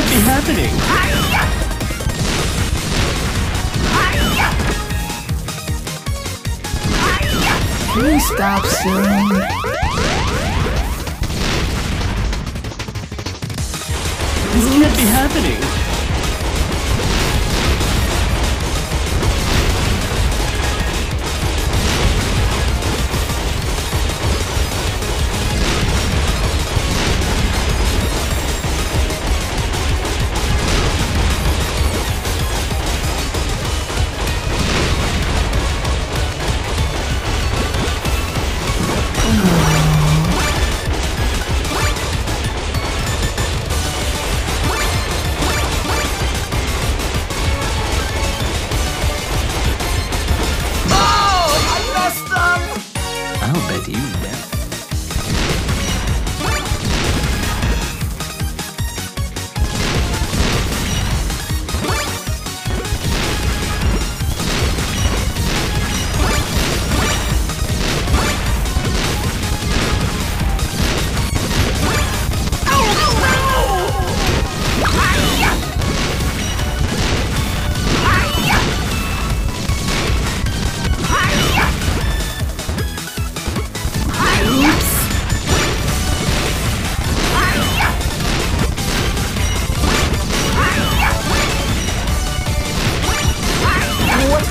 Can it be happening? Can Please stop soon. This can't be happening.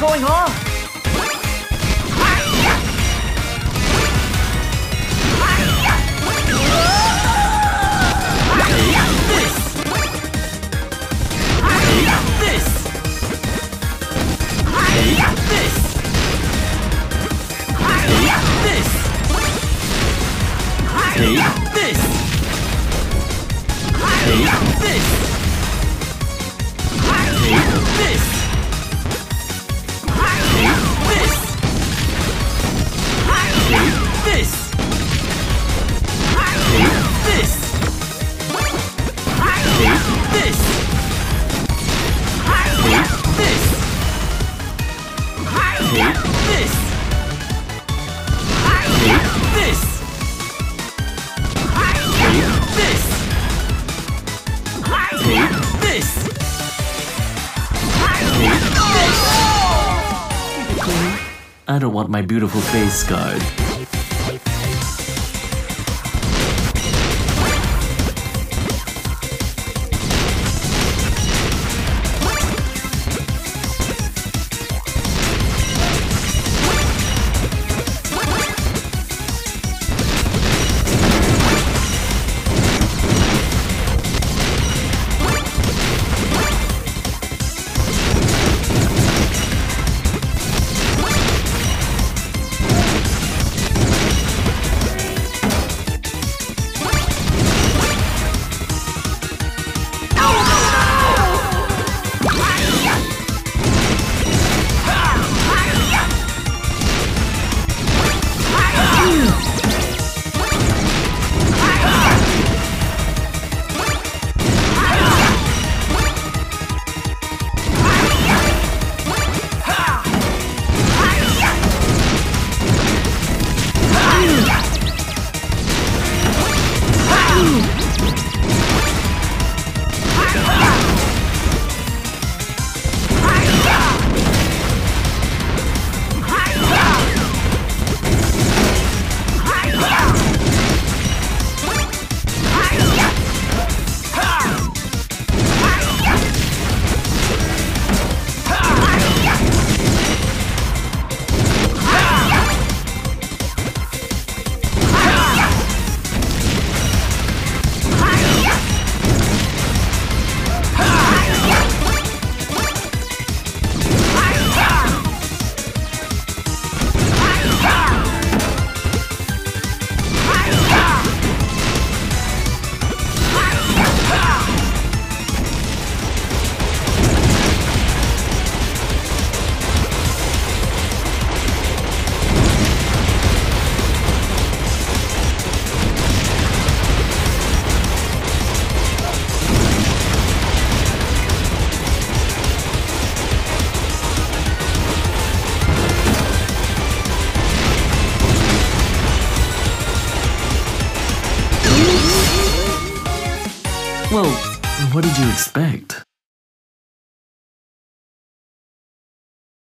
What's going on? I don't want my beautiful face scarred. Well, what did you expect?